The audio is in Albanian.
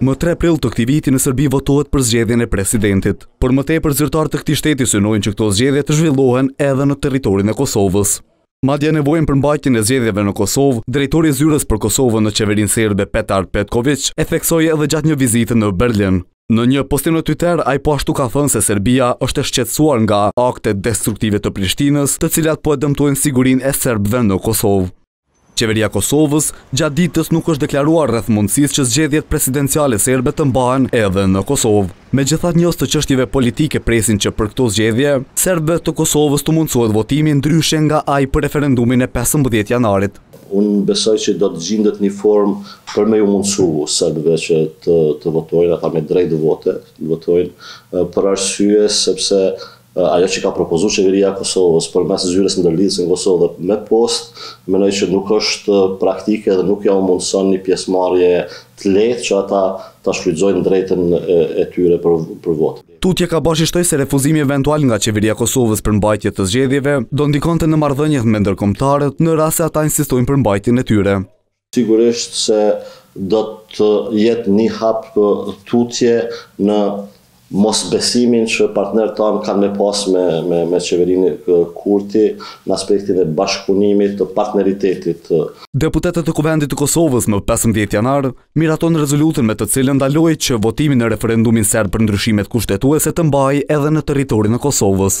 Më tre prill të këtij viti në Serbi votohet për zgjedhjen e presidentit. Por më tepër zyrtarë të këtij shteti synojnë që këto zgjedhje të zhvillohen edhe në territorin e Kosovës. Madje nevojën për mbajtjen e zgjedhjeve në Kosovë, drejtori i Zyrës për Kosovën në Qeverinë serbe Petar Petkoviq e theksoi edhe gjatë një vizite në Berlin. Në një postim në Twitter, ai po ashtu ka thënë se Serbia është e shqetësuar nga aktet destruktive të Prishtinës, të cilat po e dëmtojnë sigurinë e serbëve në Kosovë. Qeveria e Kosovës, gjatë ditës nuk është deklaruar rreth mundësisë që zgjedhjet presidenciale serbe të mbahen edhe në Kosovë. Megjithatë njohës të çështjeve politike presin që për këto zgjedhje, serbëve të Kosovës t'u mundësohet votimi ndryshe nga ai për referendumin e pesëmbëdhjetë janarit. Unë besoj që do të gjindet një formë për me ju mundësu serbëve që të të votojnë, ata me drejtë vote të votojnë, për arsye sepse ajo që ka propozu Qeveria e Kosovës përmes Zyrës Ndërlidhëse në Kosovë dhe me postë, mendoj që nuk është praktike dhe nuk jau mundëson një pjesëmarrje të lehtë që ata ta shfrytëzojnë drejtën e tyre për për votë. Tutje Kabashi shtoi se refuzimi eventual nga Qeveria e Kosovës për mbajtje të zgjedhjeve do ndikonte në marrëdhëniet me ndërkombëtarët në rast se ata insistojnë për mbajtjen e tyre. Sigurisht se do të jetë një hap tutje në mosbesimin që partnerët tanë kanë me pas me, me, me Qeverinë Kurti në aspektin e bashkëpunimit, të partneritetit. Deputetët e Kuvendit të Kosovës më pesëmbëdhjetë janar miratuan rezolutën me të cilën ndalohej që votimi në referendumin serb për ndryshimet kushtetuese të mbahej edhe në territorin e Kosovës.